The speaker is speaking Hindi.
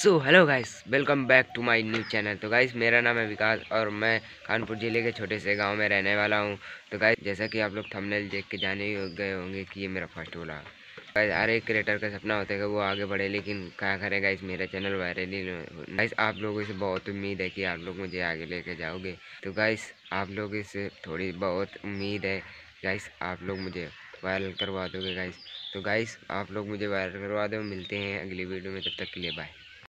So hello guys welcome back to my new channel तो गाइस मेरा नाम है विकास और मैं कानपुर ज़िले के छोटे से गाँव में रहने वाला हूँ। तो गाइस जैसा कि आप लोग थंबनेल देख के जाने गए होंगे कि ये मेरा फ़र्स्ट बोला गाइस हर एक क्रिएटर का सपना होता है कि वो आगे बढ़े, लेकिन क्या करें गाइस मेरा चैनल वायरल ही गाइस आप लोगों से बहुत उम्मीद है कि आप लोग मुझे आगे लेके जाओगे। तो गाइस आप लोगों से थोड़ी बहुत उम्मीद है। गाइस आप लोग मुझे वायरल करवा दोगे गाइस तो गाइस आप लोग मुझे वायरल करवा दो। मिलते हैं अगली वीडियो में, तब तक के लिए बाय